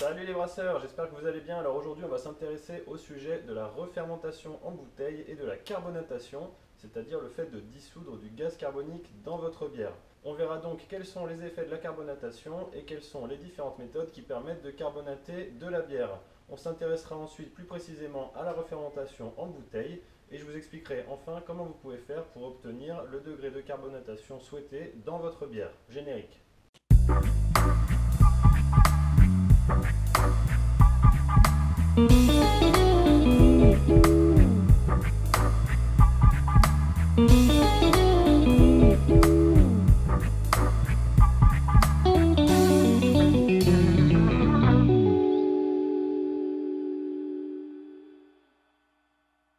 Salut les brasseurs, j'espère que vous allez bien. Alors aujourd'hui on va s'intéresser au sujet de la refermentation en bouteille et de la carbonatation, c'est-à-dire le fait de dissoudre du gaz carbonique dans votre bière. On verra donc quels sont les effets de la carbonatation et quelles sont les différentes méthodes qui permettent de carbonater de la bière. On s'intéressera ensuite plus précisément à la refermentation en bouteille et je vous expliquerai enfin comment vous pouvez faire pour obtenir le degré de carbonatation souhaité dans votre bière. Générique.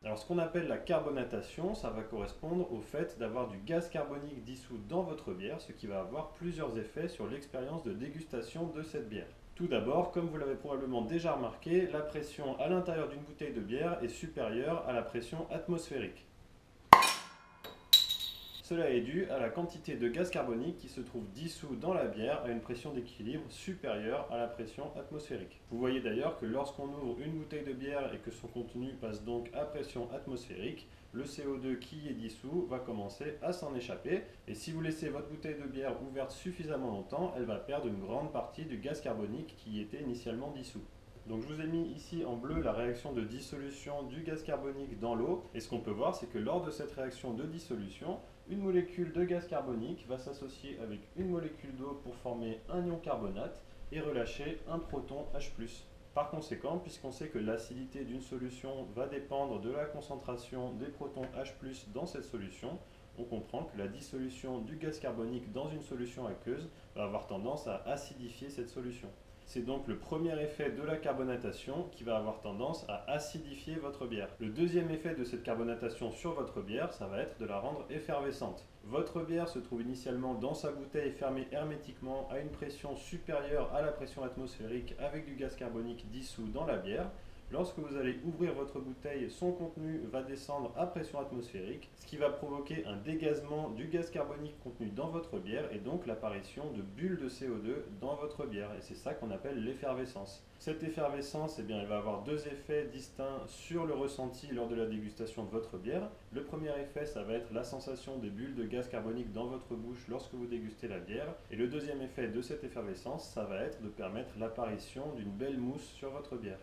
Alors ce qu'on appelle la carbonatation, ça va correspondre au fait d'avoir du gaz carbonique dissous dans votre bière, ce qui va avoir plusieurs effets sur l'expérience de dégustation de cette bière. Tout d'abord, comme vous l'avez probablement déjà remarqué, la pression à l'intérieur d'une bouteille de bière est supérieure à la pression atmosphérique. Cela est dû à la quantité de gaz carbonique qui se trouve dissous dans la bière à une pression d'équilibre supérieure à la pression atmosphérique. Vous voyez d'ailleurs que lorsqu'on ouvre une bouteille de bière et que son contenu passe donc à pression atmosphérique, le CO2 qui est dissous va commencer à s'en échapper. Et si vous laissez votre bouteille de bière ouverte suffisamment longtemps, elle va perdre une grande partie du gaz carbonique qui était initialement dissous. Donc je vous ai mis ici en bleu la réaction de dissolution du gaz carbonique dans l'eau. Et ce qu'on peut voir, c'est que lors de cette réaction de dissolution, une molécule de gaz carbonique va s'associer avec une molécule d'eau pour former un ion carbonate et relâcher un proton H+. Par conséquent, puisqu'on sait que l'acidité d'une solution va dépendre de la concentration des protons H+, dans cette solution, on comprend que la dissolution du gaz carbonique dans une solution aqueuse va avoir tendance à acidifier cette solution. C'est donc le premier effet de la carbonatation qui va avoir tendance à acidifier votre bière. Le deuxième effet de cette carbonatation sur votre bière, ça va être de la rendre effervescente. Votre bière se trouve initialement dans sa bouteille fermée hermétiquement à une pression supérieure à la pression atmosphérique avec du gaz carbonique dissous dans la bière. Lorsque vous allez ouvrir votre bouteille, son contenu va descendre à pression atmosphérique, ce qui va provoquer un dégazement du gaz carbonique contenu dans votre bière et donc l'apparition de bulles de CO2 dans votre bière. Et c'est ça qu'on appelle l'effervescence. Cette effervescence, eh elle va avoir deux effets distincts sur le ressenti lors de la dégustation de votre bière. Le premier effet, ça va être la sensation des bulles de gaz carbonique dans votre bouche lorsque vous dégustez la bière. Et le deuxième effet de cette effervescence, ça va être de permettre l'apparition d'une belle mousse sur votre bière.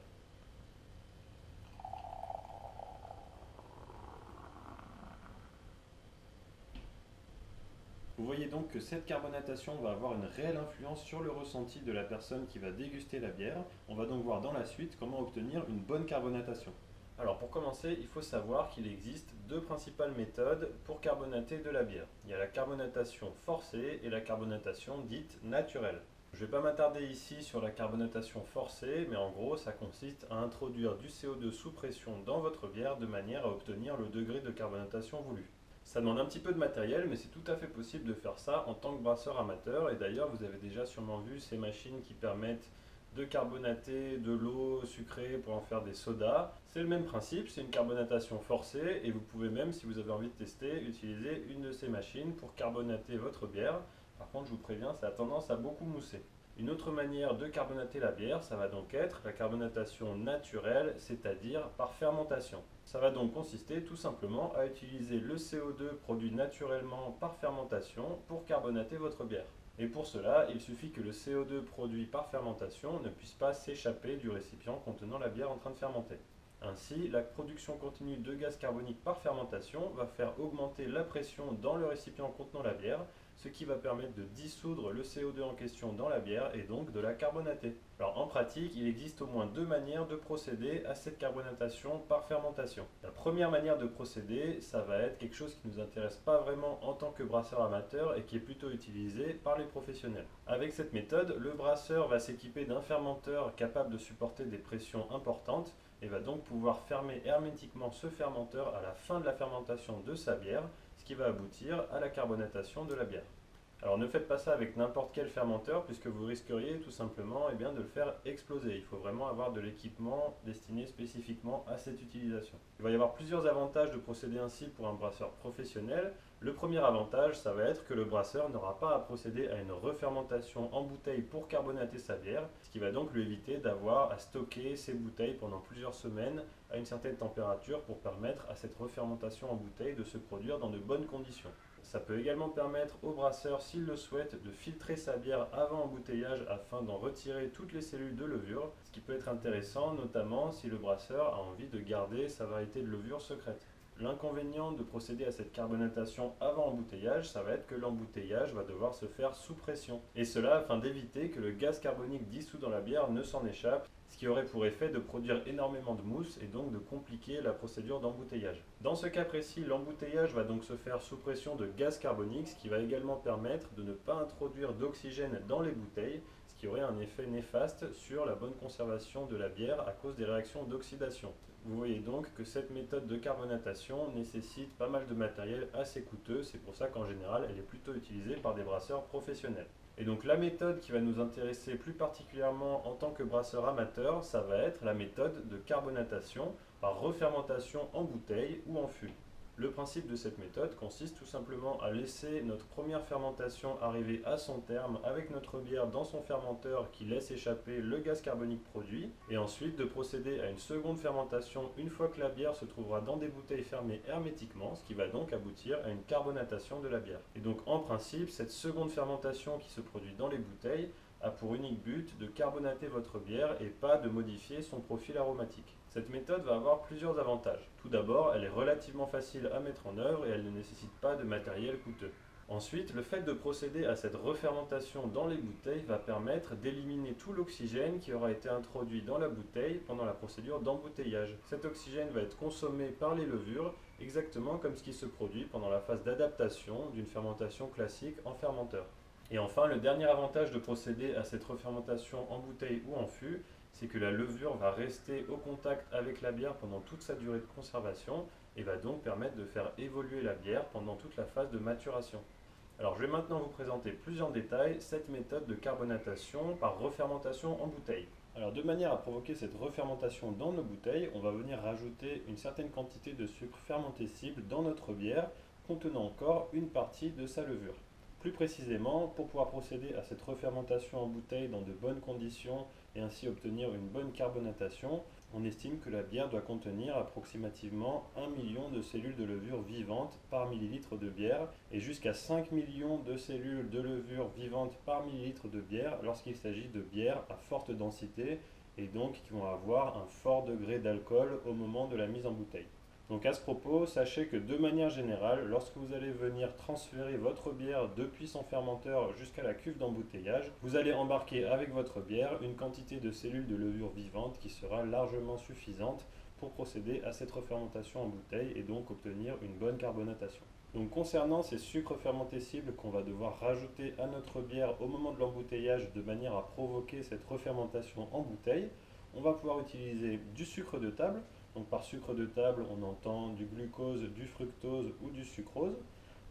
Voyez donc que cette carbonatation va avoir une réelle influence sur le ressenti de la personne qui va déguster la bière. On va donc voir dans la suite comment obtenir une bonne carbonatation. Alors pour commencer, il faut savoir qu'il existe deux principales méthodes pour carbonater de la bière. Il y a la carbonatation forcée et la carbonatation dite naturelle. Je ne vais pas m'attarder ici sur la carbonatation forcée, mais en gros ça consiste à introduire du CO2 sous pression dans votre bière de manière à obtenir le degré de carbonatation voulu. Ça demande un petit peu de matériel, mais c'est tout à fait possible de faire ça en tant que brasseur amateur. Et d'ailleurs, vous avez déjà sûrement vu ces machines qui permettent de carbonater de l'eau sucrée pour en faire des sodas. C'est le même principe, c'est une carbonatation forcée et vous pouvez même, si vous avez envie de tester, utiliser une de ces machines pour carbonater votre bière. Par contre, je vous préviens, ça a tendance à beaucoup mousser. Une autre manière de carbonater la bière, ça va donc être la carbonatation naturelle, c'est-à-dire par fermentation. Ça va donc consister tout simplement à utiliser le CO2 produit naturellement par fermentation pour carbonater votre bière. Et pour cela, il suffit que le CO2 produit par fermentation ne puisse pas s'échapper du récipient contenant la bière en train de fermenter. Ainsi, la production continue de gaz carbonique par fermentation va faire augmenter la pression dans le récipient contenant la bière, ce qui va permettre de dissoudre le CO2 en question dans la bière et donc de la carbonater. Alors en pratique, il existe au moins deux manières de procéder à cette carbonatation par fermentation. La première manière de procéder, ça va être quelque chose qui ne nous intéresse pas vraiment en tant que brasseur amateur et qui est plutôt utilisé par les professionnels. Avec cette méthode, le brasseur va s'équiper d'un fermenteur capable de supporter des pressions importantes et va donc pouvoir fermer hermétiquement ce fermenteur à la fin de la fermentation de sa bière, qui va aboutir à la carbonatation de la bière. Alors ne faites pas ça avec n'importe quel fermenteur puisque vous risqueriez tout simplement eh bien, de le faire exploser. Il faut vraiment avoir de l'équipement destiné spécifiquement à cette utilisation. Il va y avoir plusieurs avantages de procéder ainsi pour un brasseur professionnel. Le premier avantage, ça va être que le brasseur n'aura pas à procéder à une refermentation en bouteille pour carbonater sa bière, ce qui va donc lui éviter d'avoir à stocker ses bouteilles pendant plusieurs semaines à une certaine température pour permettre à cette refermentation en bouteille de se produire dans de bonnes conditions. Ça peut également permettre au brasseur, s'il le souhaite, de filtrer sa bière avant embouteillage afin d'en retirer toutes les cellules de levure, ce qui peut être intéressant notamment si le brasseur a envie de garder sa variété de levure secrète. L'inconvénient de procéder à cette carbonatation avant embouteillage, ça va être que l'embouteillage va devoir se faire sous pression. Et cela afin d'éviter que le gaz carbonique dissous dans la bière ne s'en échappe, ce qui aurait pour effet de produire énormément de mousse et donc de compliquer la procédure d'embouteillage. Dans ce cas précis, l'embouteillage va donc se faire sous pression de gaz carbonique, ce qui va également permettre de ne pas introduire d'oxygène dans les bouteilles, ce qui aurait un effet néfaste sur la bonne conservation de la bière à cause des réactions d'oxydation. Vous voyez donc que cette méthode de carbonatation nécessite pas mal de matériel assez coûteux, c'est pour ça qu'en général elle est plutôt utilisée par des brasseurs professionnels. Et donc la méthode qui va nous intéresser plus particulièrement en tant que brasseur amateur, ça va être la méthode de carbonatation par refermentation en bouteille ou en fût. Le principe de cette méthode consiste tout simplement à laisser notre première fermentation arriver à son terme avec notre bière dans son fermenteur qui laisse échapper le gaz carbonique produit et ensuite de procéder à une seconde fermentation une fois que la bière se trouvera dans des bouteilles fermées hermétiquement, ce qui va donc aboutir à une carbonatation de la bière. Et donc en principe, cette seconde fermentation qui se produit dans les bouteilles a pour unique but de carbonater votre bière et pas de modifier son profil aromatique. Cette méthode va avoir plusieurs avantages. Tout d'abord, elle est relativement facile à mettre en œuvre et elle ne nécessite pas de matériel coûteux. Ensuite, le fait de procéder à cette refermentation dans les bouteilles va permettre d'éliminer tout l'oxygène qui aura été introduit dans la bouteille pendant la procédure d'embouteillage. Cet oxygène va être consommé par les levures exactement comme ce qui se produit pendant la phase d'adaptation d'une fermentation classique en fermenteur. Et enfin, le dernier avantage de procéder à cette refermentation en bouteille ou en fût, c'est que la levure va rester au contact avec la bière pendant toute sa durée de conservation et va donc permettre de faire évoluer la bière pendant toute la phase de maturation. Alors je vais maintenant vous présenter plus en détail cette méthode de carbonatation par refermentation en bouteille. Alors de manière à provoquer cette refermentation dans nos bouteilles, on va venir rajouter une certaine quantité de sucre fermenté cible dans notre bière contenant encore une partie de sa levure. Plus précisément, pour pouvoir procéder à cette refermentation en bouteille dans de bonnes conditions et ainsi obtenir une bonne carbonatation, on estime que la bière doit contenir approximativement 1 million de cellules de levure vivantes par millilitre de bière et jusqu'à 5 millions de cellules de levure vivantes par millilitre de bière lorsqu'il s'agit de bières à forte densité et donc qui vont avoir un fort degré d'alcool au moment de la mise en bouteille. Donc à ce propos, sachez que de manière générale, lorsque vous allez venir transférer votre bière depuis son fermenteur jusqu'à la cuve d'embouteillage, vous allez embarquer avec votre bière une quantité de cellules de levure vivante qui sera largement suffisante pour procéder à cette refermentation en bouteille et donc obtenir une bonne carbonatation. Donc concernant ces sucres fermentés cibles qu'on va devoir rajouter à notre bière au moment de l'embouteillage de manière à provoquer cette refermentation en bouteille, on va pouvoir utiliser du sucre de table, donc par sucre de table, on entend du glucose, du fructose ou du sucrose.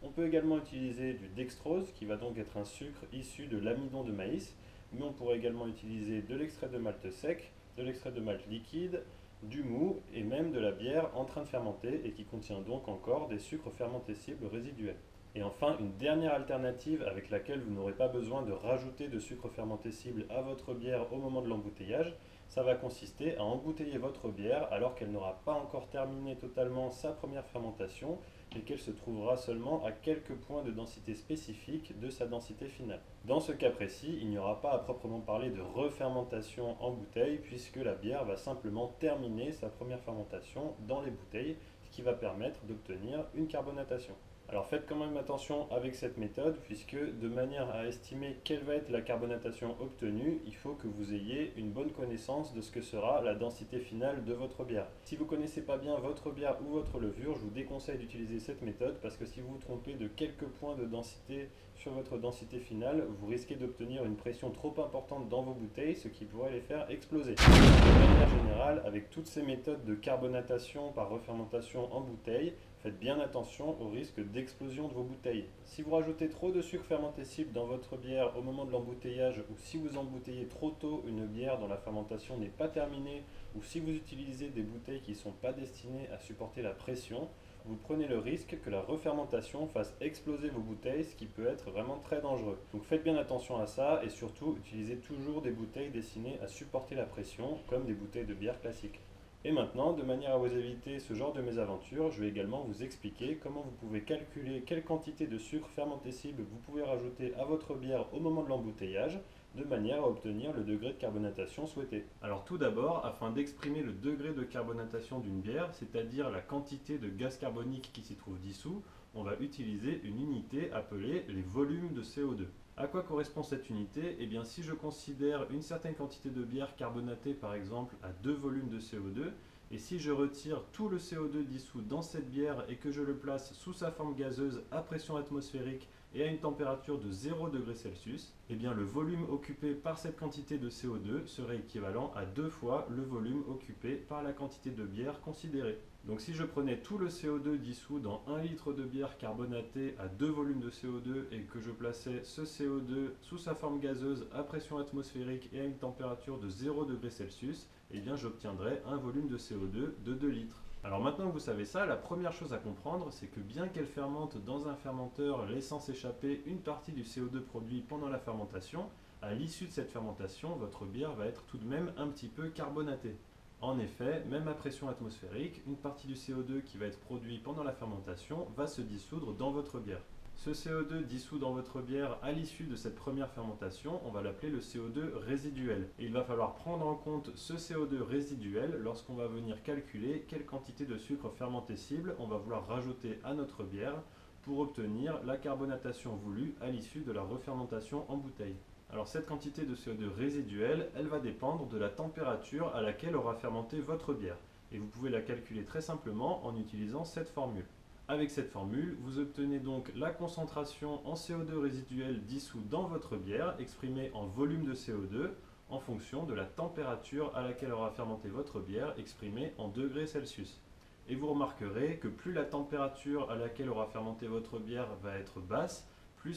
On peut également utiliser du dextrose, qui va donc être un sucre issu de l'amidon de maïs, mais on pourrait également utiliser de l'extrait de malt sec, de l'extrait de malt liquide, du mou et même de la bière en train de fermenter et qui contient donc encore des sucres fermentescibles résiduels. Et enfin, une dernière alternative avec laquelle vous n'aurez pas besoin de rajouter de sucre fermentescible à votre bière au moment de l'embouteillage, ça va consister à embouteiller votre bière alors qu'elle n'aura pas encore terminé totalement sa première fermentation et qu'elle se trouvera seulement à quelques points de densité spécifique de sa densité finale. Dans ce cas précis, il n'y aura pas à proprement parler de refermentation en bouteille puisque la bière va simplement terminer sa première fermentation dans les bouteilles, ce qui va permettre d'obtenir une carbonatation. Alors faites quand même attention avec cette méthode puisque de manière à estimer quelle va être la carbonatation obtenue, il faut que vous ayez une bonne connaissance de ce que sera la densité finale de votre bière. Si vous ne connaissez pas bien votre bière ou votre levure, je vous déconseille d'utiliser cette méthode parce que si vous vous trompez de quelques points de densité sur votre densité finale, vous risquez d'obtenir une pression trop importante dans vos bouteilles, ce qui pourrait les faire exploser. De manière générale, avec toutes ces méthodes de carbonatation par refermentation en bouteille, Faites bien attention au risque d'explosion de vos bouteilles. Si vous rajoutez trop de sucre fermentescible dans votre bière au moment de l'embouteillage ou si vous embouteillez trop tôt une bière dont la fermentation n'est pas terminée ou si vous utilisez des bouteilles qui ne sont pas destinées à supporter la pression, vous prenez le risque que la refermentation fasse exploser vos bouteilles, ce qui peut être vraiment très dangereux. Donc faites bien attention à ça et surtout utilisez toujours des bouteilles destinées à supporter la pression, comme des bouteilles de bière classiques. Et maintenant, de manière à vous éviter ce genre de mésaventures, je vais également vous expliquer comment vous pouvez calculer quelle quantité de sucre fermentescible vous pouvez rajouter à votre bière au moment de l'embouteillage de manière à obtenir le degré de carbonatation souhaité. Alors tout d'abord, afin d'exprimer le degré de carbonatation d'une bière, c'est-à-dire la quantité de gaz carbonique qui s'y trouve dissous, on va utiliser une unité appelée les volumes de CO2. À quoi correspond cette unité? Eh bien si je considère une certaine quantité de bière carbonatée par exemple à 2 volumes de CO2, et si je retire tout le CO2 dissous dans cette bière et que je le place sous sa forme gazeuse à pression atmosphérique et à une température de 0 degré Celsius, eh bien le volume occupé par cette quantité de CO2 serait équivalent à deux fois le volume occupé par la quantité de bière considérée. Donc si je prenais tout le CO2 dissous dans 1 litre de bière carbonatée à 2 volumes de CO2 et que je plaçais ce CO2 sous sa forme gazeuse à pression atmosphérique et à une température de 0 degré Celsius, eh bien j'obtiendrais un volume de CO2 de 2 litres. Alors maintenant que vous savez ça, la première chose à comprendre, c'est que bien qu'elle fermente dans un fermenteur laissant s'échapper une partie du CO2 produit pendant la fermentation, à l'issue de cette fermentation, votre bière va être tout de même un petit peu carbonatée. En effet, même à pression atmosphérique, une partie du CO2 qui va être produit pendant la fermentation va se dissoudre dans votre bière. Ce CO2 dissous dans votre bière à l'issue de cette première fermentation, on va l'appeler le CO2 résiduel. Et il va falloir prendre en compte ce CO2 résiduel lorsqu'on va venir calculer quelle quantité de sucre fermentescible on va vouloir rajouter à notre bière pour obtenir la carbonatation voulue à l'issue de la refermentation en bouteille. Alors cette quantité de CO2 résiduel, elle va dépendre de la température à laquelle aura fermenté votre bière. Et vous pouvez la calculer très simplement en utilisant cette formule. Avec cette formule, vous obtenez donc la concentration en CO2 résiduel dissous dans votre bière, exprimée en volume de CO2, en fonction de la température à laquelle aura fermenté votre bière, exprimée en degrés Celsius. Et vous remarquerez que plus la température à laquelle aura fermenté votre bière va être basse,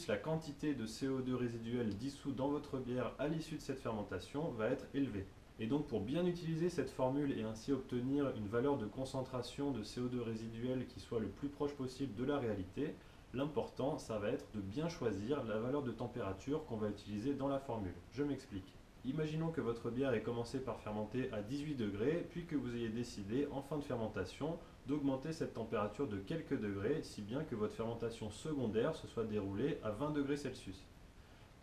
la quantité de CO2 résiduel dissous dans votre bière à l'issue de cette fermentation va être élevée. Et donc pour bien utiliser cette formule et ainsi obtenir une valeur de concentration de CO2 résiduel qui soit le plus proche possible de la réalité, l'important ça va être de bien choisir la valeur de température qu'on va utiliser dans la formule. Je m'explique. Imaginons que votre bière ait commencé par fermenter à 18 degrés, puis que vous ayez décidé en fin de fermentation d'augmenter cette température de quelques degrés, si bien que votre fermentation secondaire se soit déroulée à 20 degrés Celsius.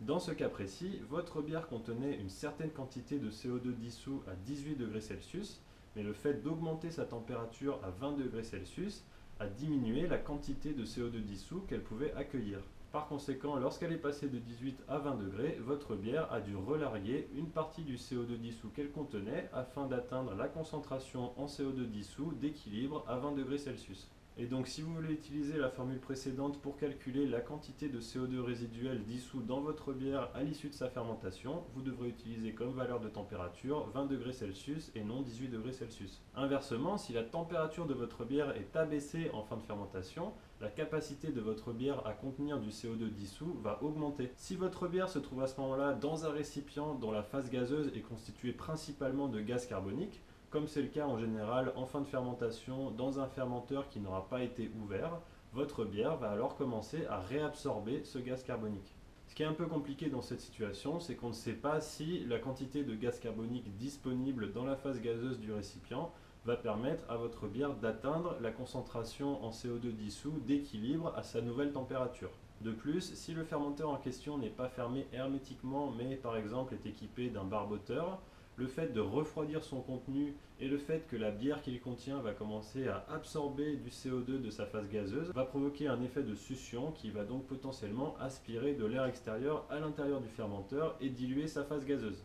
Dans ce cas précis, votre bière contenait une certaine quantité de CO2 dissous à 18 degrés Celsius, mais le fait d'augmenter sa température à 20 degrés Celsius a diminué la quantité de CO2 dissous qu'elle pouvait accueillir. Par conséquent, lorsqu'elle est passée de 18 à 20 degrés, votre bière a dû relarguer une partie du CO2 dissous qu'elle contenait afin d'atteindre la concentration en CO2 dissous d'équilibre à 20 degrés Celsius. Et donc si vous voulez utiliser la formule précédente pour calculer la quantité de CO2 résiduel dissous dans votre bière à l'issue de sa fermentation, vous devrez utiliser comme valeur de température 20 degrés Celsius et non 18 degrés Celsius. Inversement, si la température de votre bière est abaissée en fin de fermentation, la capacité de votre bière à contenir du CO2 dissous va augmenter. Si votre bière se trouve à ce moment-là dans un récipient dont la phase gazeuse est constituée principalement de gaz carbonique, comme c'est le cas en général en fin de fermentation dans un fermenteur qui n'aura pas été ouvert, votre bière va alors commencer à réabsorber ce gaz carbonique. Ce qui est un peu compliqué dans cette situation, c'est qu'on ne sait pas si la quantité de gaz carbonique disponible dans la phase gazeuse du récipient va permettre à votre bière d'atteindre la concentration en CO2 dissous d'équilibre à sa nouvelle température. De plus, si le fermenteur en question n'est pas fermé hermétiquement mais par exemple est équipé d'un barboteur, le fait de refroidir son contenu et le fait que la bière qu'il contient va commencer à absorber du CO2 de sa phase gazeuse va provoquer un effet de succion qui va donc potentiellement aspirer de l'air extérieur à l'intérieur du fermenteur et diluer sa phase gazeuse.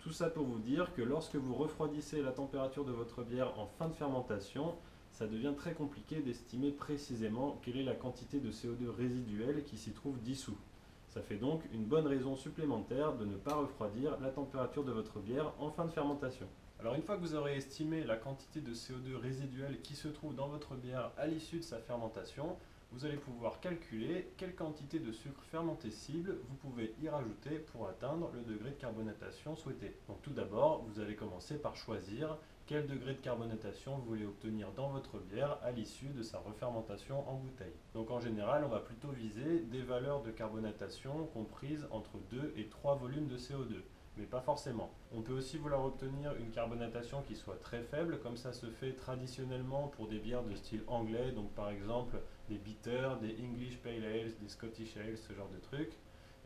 Tout ça pour vous dire que lorsque vous refroidissez la température de votre bière en fin de fermentation, ça devient très compliqué d'estimer précisément quelle est la quantité de CO2 résiduel qui s'y trouve dissous. Ça fait donc une bonne raison supplémentaire de ne pas refroidir la température de votre bière en fin de fermentation. Alors une fois que vous aurez estimé la quantité de CO2 résiduel qui se trouve dans votre bière à l'issue de sa fermentation, vous allez pouvoir calculer quelle quantité de sucre fermenté cible vous pouvez y rajouter pour atteindre le degré de carbonatation souhaité. Donc tout d'abord, vous allez commencer par choisir quel degré de carbonatation vous voulez obtenir dans votre bière à l'issue de sa refermentation en bouteille. Donc en général, on va plutôt viser des valeurs de carbonatation comprises entre 2 et 3 volumes de CO2 mais pas forcément. On peut aussi vouloir obtenir une carbonatation qui soit très faible, comme ça se fait traditionnellement pour des bières de style anglais, donc par exemple des bitters, des English Pale Ales, des Scottish Ales, ce genre de trucs,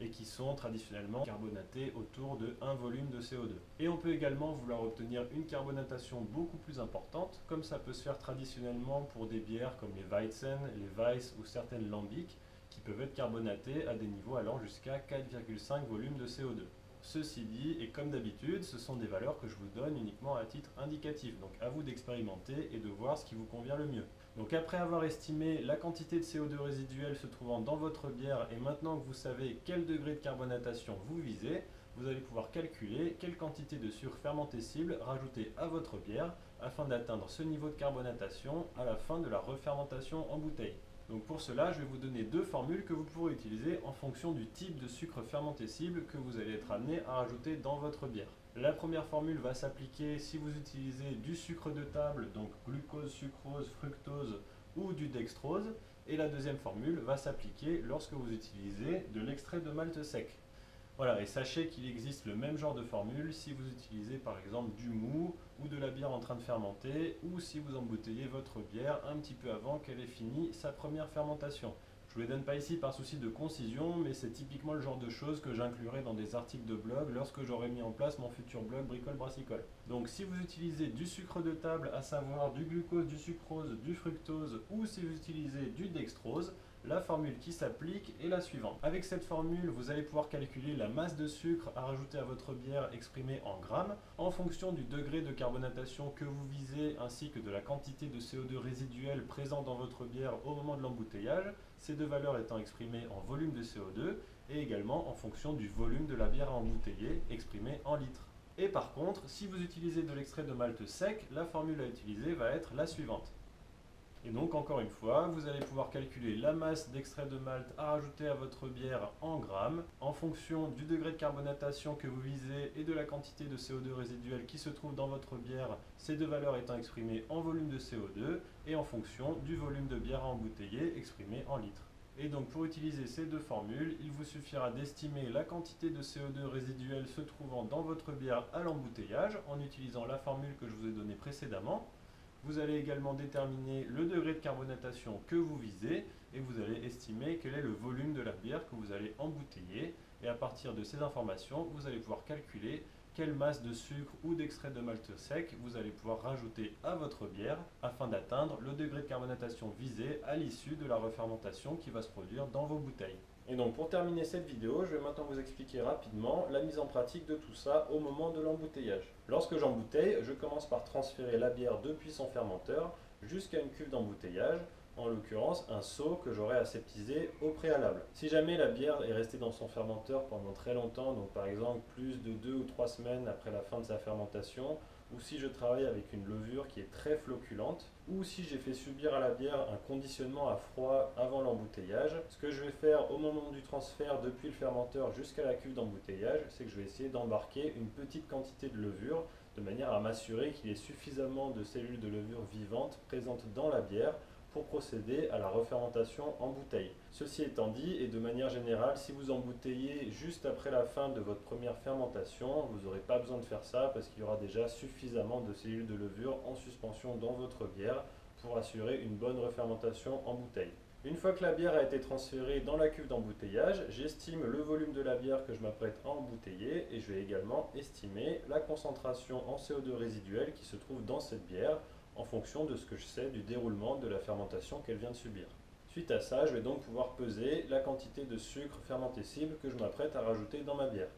et qui sont traditionnellement carbonatés autour de 1 volume de CO2. Et on peut également vouloir obtenir une carbonatation beaucoup plus importante, comme ça peut se faire traditionnellement pour des bières comme les Weizen, les Weiss ou certaines lambics, qui peuvent être carbonatées à des niveaux allant jusqu'à 4,5 volumes de CO2. Ceci dit, et comme d'habitude, ce sont des valeurs que je vous donne uniquement à titre indicatif, donc à vous d'expérimenter et de voir ce qui vous convient le mieux. Donc après avoir estimé la quantité de CO2 résiduel se trouvant dans votre bière et maintenant que vous savez quel degré de carbonatation vous visez, vous allez pouvoir calculer quelle quantité de sucre fermenté cible rajouter à votre bière afin d'atteindre ce niveau de carbonatation à la fin de la refermentation en bouteille. Donc pour cela, je vais vous donner deux formules que vous pourrez utiliser en fonction du type de sucre fermenté cible que vous allez être amené à rajouter dans votre bière. La première formule va s'appliquer si vous utilisez du sucre de table, donc glucose, sucrose, fructose ou du dextrose. Et la deuxième formule va s'appliquer lorsque vous utilisez de l'extrait de malt sec. Voilà, et sachez qu'il existe le même genre de formule si vous utilisez par exemple du mou ou de la bière en train de fermenter ou si vous embouteillez votre bière un petit peu avant qu'elle ait fini sa première fermentation. Je ne les donne pas ici par souci de concision, mais c'est typiquement le genre de choses que j'inclurai dans des articles de blog lorsque j'aurai mis en place mon futur blog Bricole Brassicole. Donc si vous utilisez du sucre de table, à savoir du glucose, du sucrose, du fructose, ou si vous utilisez du dextrose, la formule qui s'applique est la suivante. Avec cette formule, vous allez pouvoir calculer la masse de sucre à rajouter à votre bière exprimée en grammes en fonction du degré de carbonatation que vous visez ainsi que de la quantité de CO2 résiduel présent dans votre bière au moment de l'embouteillage, ces deux valeurs étant exprimées en volume de CO2 et également en fonction du volume de la bière à embouteiller exprimé en litres. Et par contre, si vous utilisez de l'extrait de malt sec, la formule à utiliser va être la suivante. Et donc, encore une fois, vous allez pouvoir calculer la masse d'extrait de malt à rajouter à votre bière en grammes en fonction du degré de carbonatation que vous visez et de la quantité de CO2 résiduel qui se trouve dans votre bière, ces deux valeurs étant exprimées en volume de CO2 et en fonction du volume de bière à embouteiller exprimé en litres. Et donc pour utiliser ces deux formules, il vous suffira d'estimer la quantité de CO2 résiduel se trouvant dans votre bière à l'embouteillage en utilisant la formule que je vous ai donnée précédemment vous allez également déterminer le degré de carbonatation que vous visez et vous allez estimer quel est le volume de la bière que vous allez embouteiller. Et à partir de ces informations, vous allez pouvoir calculer quelle masse de sucre ou d'extrait de malt sec vous allez pouvoir rajouter à votre bière afin d'atteindre le degré de carbonatation visé à l'issue de la refermentation qui va se produire dans vos bouteilles. Et donc pour terminer cette vidéo, je vais maintenant vous expliquer rapidement la mise en pratique de tout ça au moment de l'embouteillage. Lorsque j'embouteille, je commence par transférer la bière depuis son fermenteur jusqu'à une cuve d'embouteillage, en l'occurrence un seau que j'aurai aseptisé au préalable. Si jamais la bière est restée dans son fermenteur pendant très longtemps, donc par exemple plus de 2 ou 3 semaines après la fin de sa fermentation, ou si je travaille avec une levure qui est très floculente, ou si j'ai fait subir à la bière un conditionnement à froid avant l'embouteillage. Ce que je vais faire au moment du transfert depuis le fermenteur jusqu'à la cuve d'embouteillage, c'est que je vais essayer d'embarquer une petite quantité de levure de manière à m'assurer qu'il y ait suffisamment de cellules de levure vivantes présentes dans la bière pour procéder à la refermentation en bouteille. Ceci étant dit, et de manière générale, si vous embouteillez juste après la fin de votre première fermentation, vous n'aurez pas besoin de faire ça parce qu'il y aura déjà suffisamment de cellules de levure en suspension dans votre bière pour assurer une bonne refermentation en bouteille. Une fois que la bière a été transférée dans la cuve d'embouteillage, j'estime le volume de la bière que je m'apprête à embouteiller et je vais également estimer la concentration en CO2 résiduel qui se trouve dans cette bière en fonction de ce que je sais du déroulement de la fermentation qu'elle vient de subir. Suite à ça, je vais donc pouvoir peser la quantité de sucre fermenté cible que je m'apprête à rajouter dans ma bière.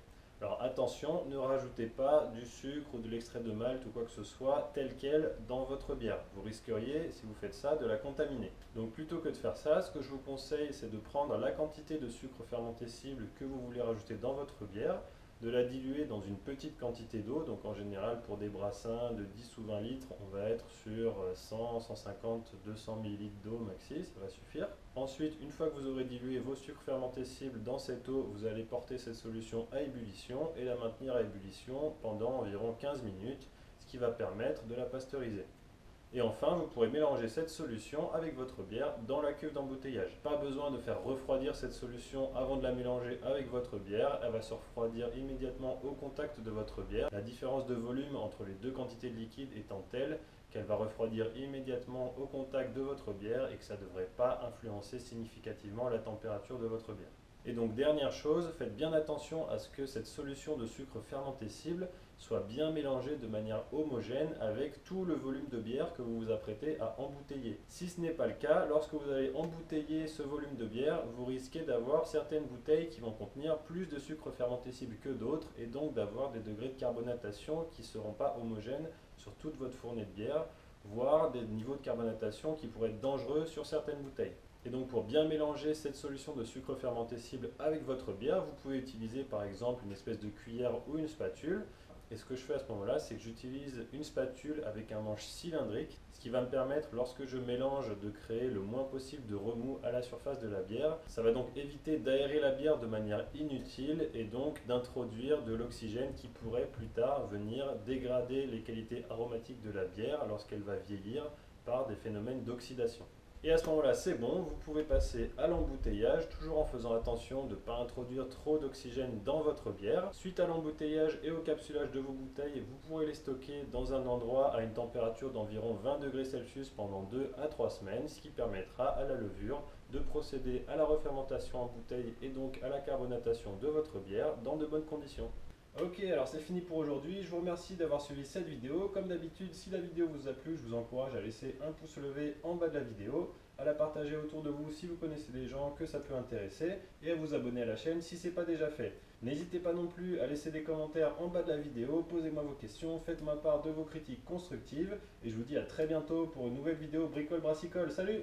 Alors attention, ne rajoutez pas du sucre ou de l'extrait de malt ou quoi que ce soit tel quel dans votre bière. Vous risqueriez, si vous faites ça, de la contaminer. Donc plutôt que de faire ça, ce que je vous conseille, c'est de prendre la quantité de sucre fermenté cible que vous voulez rajouter dans votre bière, de la diluer dans une petite quantité d'eau. Donc en général, pour des brassins de 10 ou 20 litres, on va être sur 100, 150, 200 ml d'eau maxi, ça va suffire. Ensuite, une fois que vous aurez dilué vos sucres fermentés cibles dans cette eau, vous allez porter cette solution à ébullition et la maintenir à ébullition pendant environ 15 minutes, ce qui va permettre de la pasteuriser. Et enfin, vous pourrez mélanger cette solution avec votre bière dans la cuve d'embouteillage. Pas besoin de faire refroidir cette solution avant de la mélanger avec votre bière. Elle va se refroidir immédiatement au contact de votre bière. La différence de volume entre les deux quantités de liquide étant telle qu'elle va refroidir immédiatement au contact de votre bière et que ça ne devrait pas influencer significativement la température de votre bière. Et donc dernière chose, faites bien attention à ce que cette solution de sucre fermenté cible soit bien mélangée de manière homogène avec tout le volume de bière que vous vous apprêtez à embouteiller. Si ce n'est pas le cas, lorsque vous allez embouteiller ce volume de bière, vous risquez d'avoir certaines bouteilles qui vont contenir plus de sucre fermenté cible que d'autres et donc d'avoir des degrés de carbonatation qui ne seront pas homogènes sur toute votre fournée de bière, voire des niveaux de carbonatation qui pourraient être dangereux sur certaines bouteilles. Et donc pour bien mélanger cette solution de sucre fermenté cible avec votre bière, vous pouvez utiliser par exemple une espèce de cuillère ou une spatule. Et ce que je fais à ce moment-là, c'est que j'utilise une spatule avec un manche cylindrique, ce qui va me permettre, lorsque je mélange, de créer le moins possible de remous à la surface de la bière. Ça va donc éviter d'aérer la bière de manière inutile et donc d'introduire de l'oxygène qui pourrait plus tard venir dégrader les qualités aromatiques de la bière lorsqu'elle va vieillir par des phénomènes d'oxydation. Et à ce moment-là, c'est bon, vous pouvez passer à l'embouteillage, toujours en faisant attention de ne pas introduire trop d'oxygène dans votre bière. Suite à l'embouteillage et au capsulage de vos bouteilles, vous pourrez les stocker dans un endroit à une température d'environ 20 degrés Celsius pendant 2 à 3 semaines, ce qui permettra à la levure de procéder à la refermentation en bouteille et donc à la carbonatation de votre bière dans de bonnes conditions. Ok, alors c'est fini pour aujourd'hui. Je vous remercie d'avoir suivi cette vidéo. Comme d'habitude, si la vidéo vous a plu, je vous encourage à laisser un pouce levé en bas de la vidéo, à la partager autour de vous si vous connaissez des gens que ça peut intéresser, et à vous abonner à la chaîne si ce n'est pas déjà fait. N'hésitez pas non plus à laisser des commentaires en bas de la vidéo, posez-moi vos questions, faites-moi part de vos critiques constructives, et je vous dis à très bientôt pour une nouvelle vidéo Bricole Brassicole. Salut